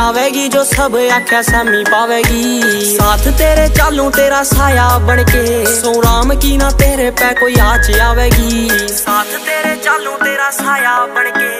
ਆਵੇਗੀ ਜੋ ਸਭ ਆਖਿਆ ਸਾਮੀ ਪਾਵੇਗੀ। ਸਾਥ ਤੇਰੇ ਚਾਲੂ ਤੇਰਾ ਸਾਇਆ ਬਣ ਕੇ। ਸੋ ਰਾਮ ਕੀ ਨਾ ਤੇਰੇ ਪੈ ਕੋਈ ਆਚ ਆਵੇਗੀ। ਸਾਥ ਤੇਰੇ ਚਾਲੂ ਤੇਰਾ ਸਾਇਆ ਬਣ ਕੇ।